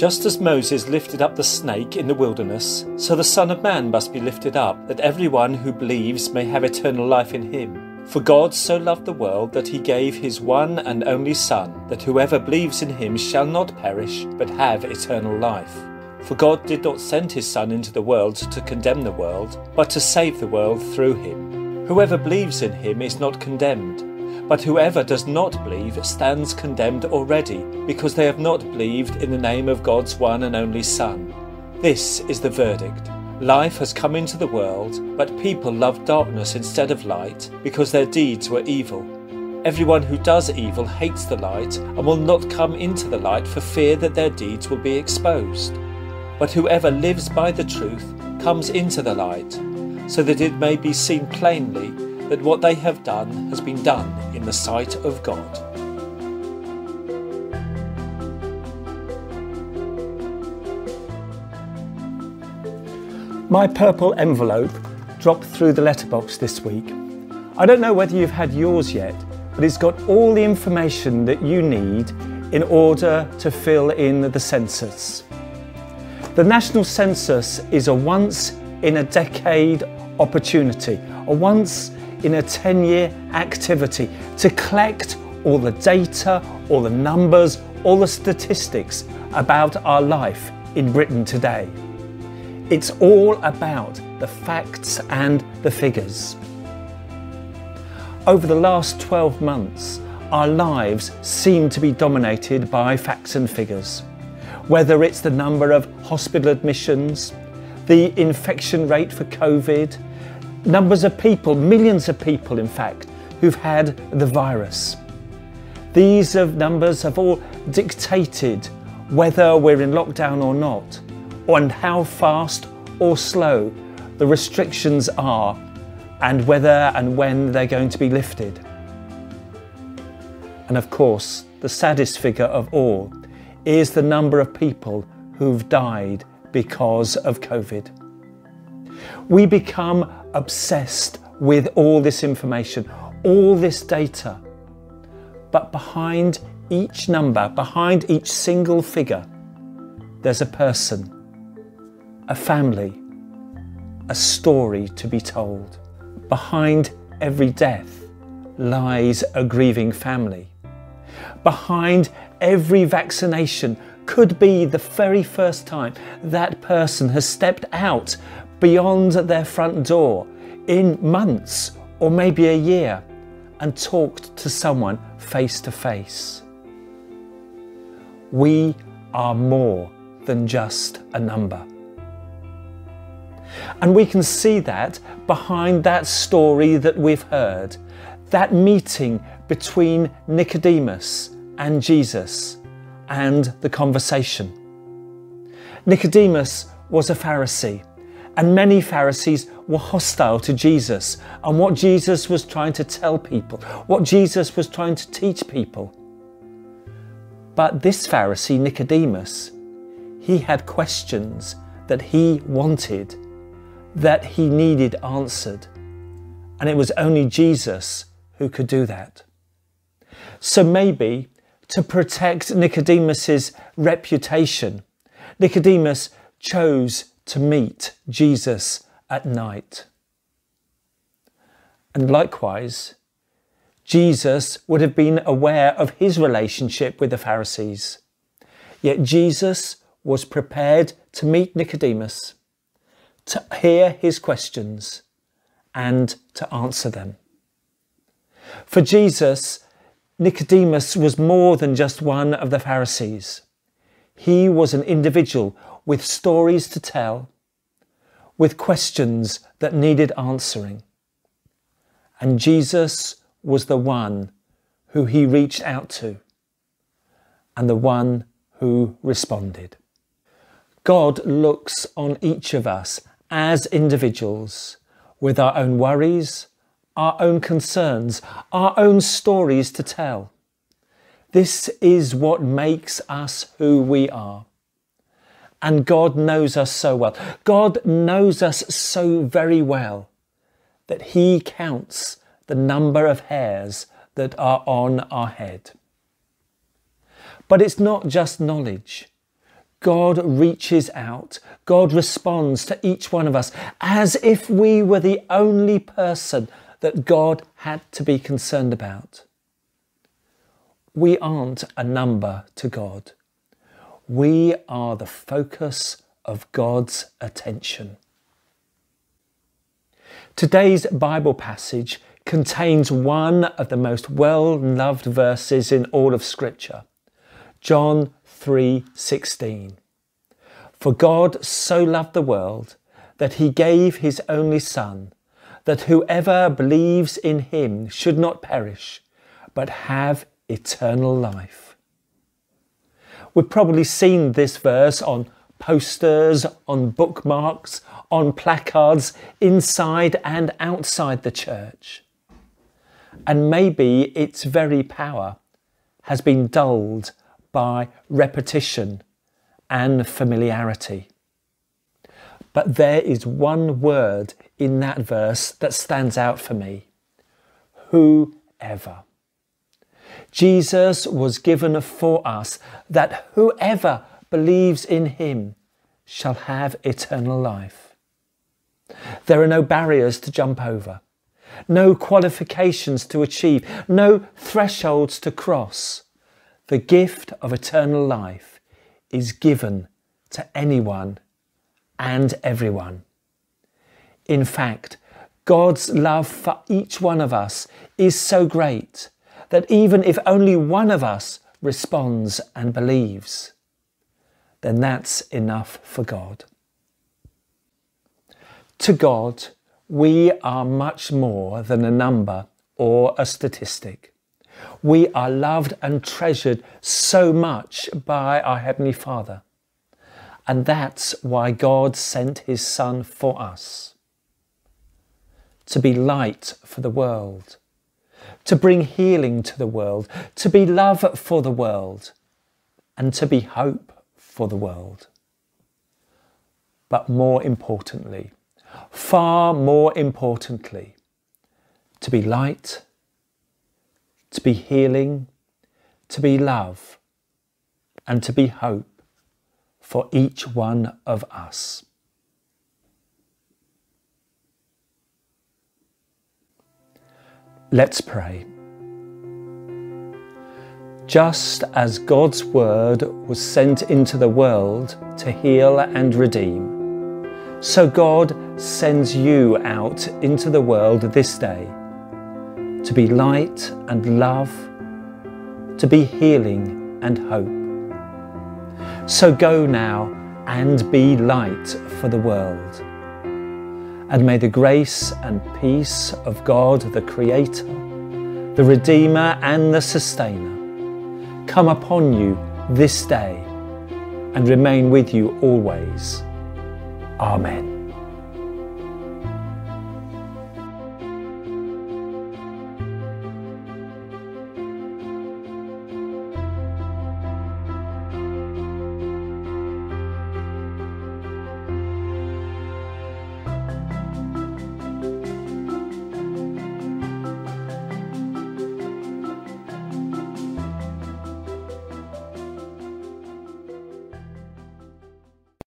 Just as Moses lifted up the snake in the wilderness, so the Son of Man must be lifted up, that everyone who believes may have eternal life in him. For God so loved the world that he gave his one and only Son, that whoever believes in him shall not perish, but have eternal life. For God did not send his Son into the world to condemn the world, but to save the world through him. Whoever believes in him is not condemned but whoever does not believe stands condemned already, because they have not believed in the name of God's one and only Son. This is the verdict. Life has come into the world, but people love darkness instead of light, because their deeds were evil. Everyone who does evil hates the light and will not come into the light for fear that their deeds will be exposed. But whoever lives by the truth comes into the light, so that it may be seen plainly that what they have done has been done in the sight of God. My purple envelope dropped through the letterbox this week. I don't know whether you've had yours yet, but it's got all the information that you need in order to fill in the census. The National Census is a once in a decade opportunity, a once in a 10 year activity to collect all the data, all the numbers, all the statistics about our life in Britain today. It's all about the facts and the figures. Over the last 12 months, our lives seem to be dominated by facts and figures. Whether it's the number of hospital admissions, the infection rate for COVID, numbers of people, millions of people in fact, who've had the virus. These numbers have all dictated whether we're in lockdown or not, and how fast or slow the restrictions are, and whether and when they're going to be lifted. And of course, the saddest figure of all is the number of people who've died because of COVID. We become obsessed with all this information, all this data. But behind each number, behind each single figure, there's a person, a family, a story to be told. Behind every death lies a grieving family. Behind every vaccination could be the very first time that person has stepped out beyond their front door in months or maybe a year and talked to someone face to face. We are more than just a number. And we can see that behind that story that we've heard, that meeting between Nicodemus and Jesus and the conversation. Nicodemus was a Pharisee and many Pharisees were hostile to Jesus and what Jesus was trying to tell people, what Jesus was trying to teach people. But this Pharisee, Nicodemus, he had questions that he wanted, that he needed answered. And it was only Jesus who could do that. So maybe to protect Nicodemus's reputation, Nicodemus chose to meet Jesus at night. And likewise, Jesus would have been aware of his relationship with the Pharisees. Yet Jesus was prepared to meet Nicodemus, to hear his questions, and to answer them. For Jesus, Nicodemus was more than just one of the Pharisees. He was an individual with stories to tell, with questions that needed answering. And Jesus was the one who he reached out to and the one who responded. God looks on each of us as individuals with our own worries, our own concerns, our own stories to tell. This is what makes us who we are. And God knows us so well. God knows us so very well that He counts the number of hairs that are on our head. But it's not just knowledge. God reaches out, God responds to each one of us as if we were the only person that God had to be concerned about. We aren't a number to God. We are the focus of God's attention. Today's Bible passage contains one of the most well loved verses in all of Scripture. John 3:16 For God so loved the world that he gave his only son that whoever believes in him should not perish but have eternal life. We've probably seen this verse on posters, on bookmarks, on placards inside and outside the church. And maybe its very power has been dulled by repetition and familiarity. But there is one word in that verse that stands out for me whoever. Jesus was given for us that whoever believes in him shall have eternal life. There are no barriers to jump over, no qualifications to achieve, no thresholds to cross. The gift of eternal life is given to anyone and everyone. In fact, God's love for each one of us is so great that even if only one of us responds and believes, then that's enough for God. To God, we are much more than a number or a statistic. We are loved and treasured so much by our Heavenly Father. And that's why God sent His Son for us to be light for the world, to bring healing to the world, to be love for the world, and to be hope for the world. But more importantly, far more importantly, to be light to be healing, to be love, and to be hope for each one of us. Let's pray. Just as God's word was sent into the world to heal and redeem, so God sends you out into the world this day to be light and love, to be healing and hope. So go now and be light for the world. And may the grace and peace of God, the Creator, the Redeemer, and the Sustainer come upon you this day and remain with you always. Amen.